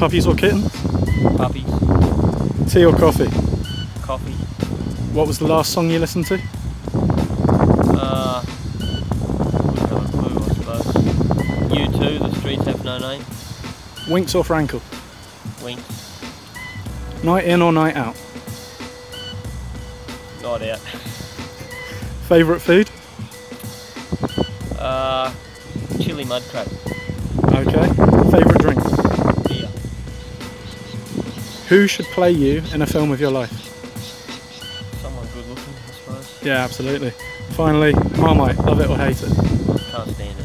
Puppies or kittens? Puppies, Tea or coffee? coffee. What was the last song you listened to? Uh, clue, U2, the streets have no name. Winx or Frankel? Winx. Night in or night out? not out. Favourite food? Uh, chili mud crab. Who should play you in a film of your life? Someone good looking, I suppose. Yeah, absolutely. Finally, Marmite, love it or hate it? Can't stand